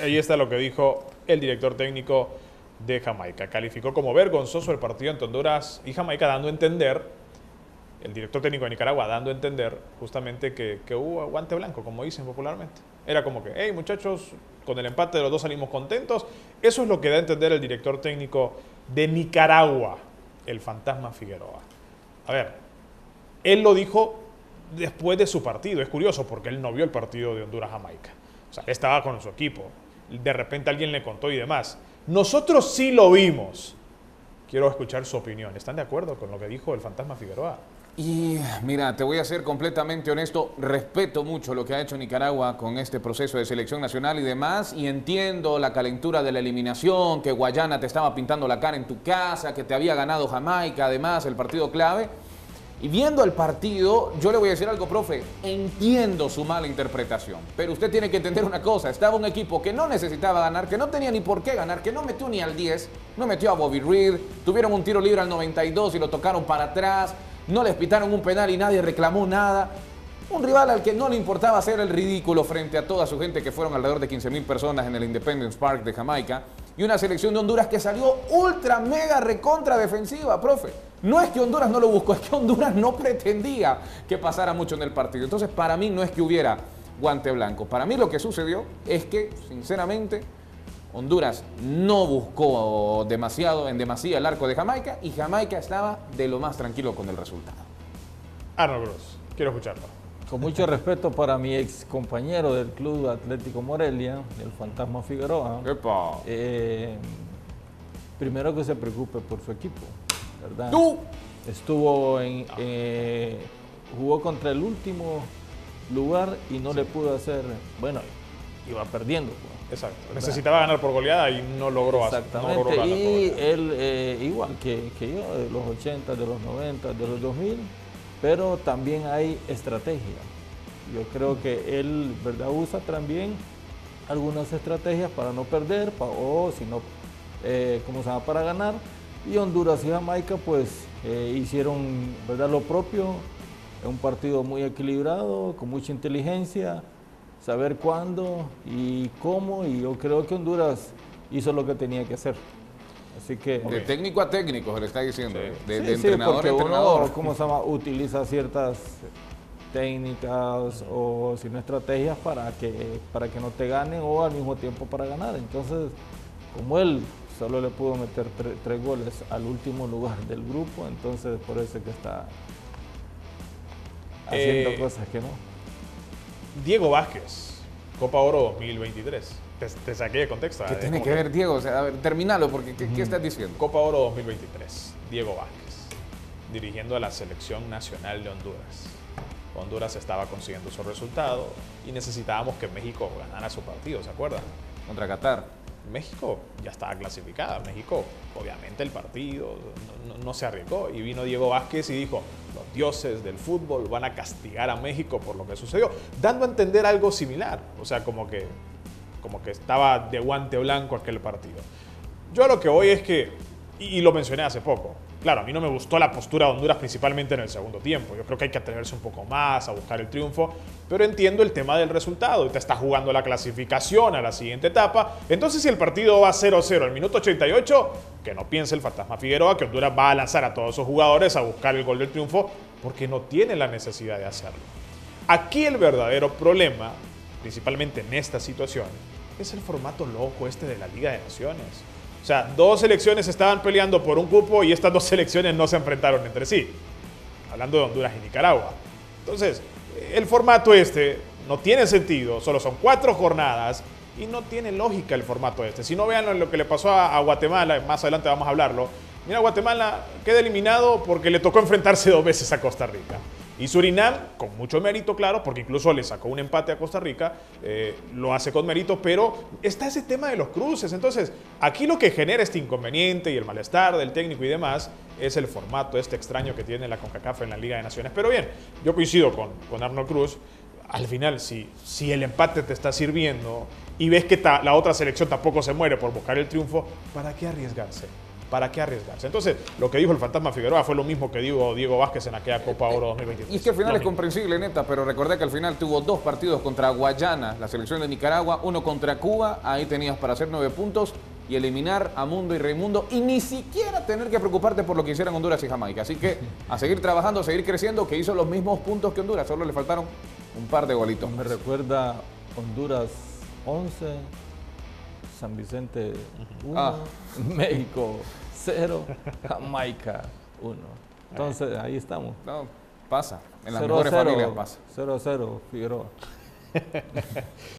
Ahí está lo que dijo el director técnico de Jamaica. Calificó como vergonzoso el partido entre Honduras y Jamaica, dando a entender, el director técnico de Nicaragua dando a entender justamente que, hubo guante blanco, como dicen popularmente. Era como que, hey muchachos, con el empate de los dos salimos contentos. Eso es lo que da a entender el director técnico de Nicaragua, el fantasma Figueroa. A ver, él lo dijo después de su partido. Es curioso porque él no vio el partido de Honduras-Jamaica. O sea, él estaba con su equipo de repente alguien le contó y demás. Nosotros sí lo vimos. Quiero escuchar su opinión. ¿Están de acuerdo con lo que dijo el fantasma Figueroa? Y mira, te voy a ser completamente honesto, respeto mucho lo que ha hecho Nicaragua con este proceso de selección nacional y demás, y entiendo la calentura de la eliminación, que Guayana te estaba pintando la cara en tu casa, que te había ganado Jamaica, además, el partido clave. Y viendo el partido, yo le voy a decir algo, profe, entiendo su mala interpretación, pero usted tiene que entender una cosa, estaba un equipo que no necesitaba ganar, que no tenía ni por qué ganar, que no metió ni al 10, no metió a Bobby Reed, tuvieron un tiro libre al 92 y lo tocaron para atrás, no les pitaron un penal y nadie reclamó nada. Un rival al que no le importaba hacer el ridículo frente a toda su gente, que fueron alrededor de 15 mil personas en el Independence Park de Jamaica, y una selección de Honduras que salió ultra mega recontra defensiva, profe. No es que Honduras no lo buscó, es que Honduras no pretendía que pasara mucho en el partido. Entonces, para mí no es que hubiera guante blanco. Para mí lo que sucedió es que, sinceramente, Honduras no buscó demasiado, en demasía el arco de Jamaica y Jamaica estaba de lo más tranquilo con el resultado. Arnold Cruz, quiero escucharlo. Con mucho respeto para mi ex compañero del Club Atlético Morelia, el Fantasma Figueroa. Eh, primero que se preocupe por su equipo, ¿verdad? ¡Tú! Estuvo en. Eh, jugó contra el último lugar y no le pudo hacer. Bueno, iba perdiendo. Pues, Exacto. Necesitaba ganar por goleada y no logró hacer. Exactamente. y él, eh, igual que, que yo, de los 80, de los 90, de los 2000 pero también hay estrategia. Yo creo que él ¿verdad? usa también algunas estrategias para no perder o si no, eh, como se llama, para ganar. Y Honduras y Jamaica pues eh, hicieron ¿verdad? lo propio, un partido muy equilibrado, con mucha inteligencia, saber cuándo y cómo, y yo creo que Honduras hizo lo que tenía que hacer. Así que, de técnico a técnico se le está diciendo, de, de, entrenador a entrenador. ¿cómo se llama? Utiliza ciertas técnicas o sino estrategias para que, para que no te ganen o al mismo tiempo para ganar. Entonces, como él solo le pudo meter tres goles al último lugar del grupo, entonces por eso es que está haciendo eh, cosas que no. Diego Vázquez, Copa Oro 2023 te, saqué de contexto. ¿Qué tiene que ver, Diego? O sea, a ver, terminalo, porque ¿qué, estás diciendo? Copa Oro 2023, Diego Vázquez, dirigiendo a la selección nacional de Honduras. Honduras estaba consiguiendo su resultado y necesitábamos que México ganara su partido, ¿se acuerdan? Contra Qatar. México ya estaba clasificada. México, obviamente, el partido no, se arriesgó. Y vino Diego Vázquez y dijo: Los dioses del fútbol van a castigar a México por lo que sucedió, dando a entender algo similar. O sea, como que como que estaba de guante blanco aquel partido. Yo a lo que voy es que, y, lo mencioné hace poco, claro, a mí no me gustó la postura de Honduras principalmente en el segundo tiempo. Yo creo que hay que atreverse un poco más a buscar el triunfo, pero entiendo el tema del resultado. Te está jugando la clasificación a la siguiente etapa. Entonces, si el partido va 0-0 al minuto 88, que no piense el fantasma Figueroa que Honduras va a lanzar a todos sus jugadores a buscar el gol del triunfo, porque no tiene la necesidad de hacerlo. Aquí el verdadero problema, principalmente en esta situación, es el formato loco este de la Liga de Naciones. O sea, dos selecciones estaban peleando por un cupo y estas dos selecciones no se enfrentaron entre sí. Hablando de Honduras y Nicaragua. Entonces, el formato este no tiene sentido, solo son cuatro jornadas y no tiene lógica el formato este. Si no vean lo que le pasó a, Guatemala, más adelante vamos a hablarlo. Mira, Guatemala queda eliminado porque le tocó enfrentarse dos veces a Costa Rica. Y Surinam, con mucho mérito, claro, porque incluso le sacó un empate a Costa Rica, eh, lo hace con mérito, pero está ese tema de los cruces. Entonces, aquí lo que genera este inconveniente y el malestar del técnico y demás es el formato este extraño que tiene la CONCACAF en la Liga de Naciones. Pero bien, yo coincido con, con Arnold Cruz. Al final, si, si el empate te está sirviendo y ves que la otra selección tampoco se muere por buscar el triunfo, ¿para qué arriesgarse? ¿Para qué arriesgarse? Entonces, lo que dijo el fantasma Figueroa fue lo mismo que dijo Diego Vázquez en aquella Copa Oro 2023. Y es que al final Lo es mismo. comprensible, neta, pero recordé que al final tuvo dos partidos contra Guayana, la selección de Nicaragua, uno contra Cuba, ahí tenías para hacer nueve puntos y eliminar a Mundo y Raimundo y ni siquiera tener que preocuparte por lo que hicieran Honduras y Jamaica. Así que a seguir trabajando, a seguir creciendo, que hizo los mismos puntos que Honduras, solo le faltaron un par de golitos. Me recuerda Honduras 11, San Vicente 1, Ah. México 0, Jamaica 1. Entonces ahí estamos. No, pasa, en las 0 mejores familias pasa. 0 0 Figueroa.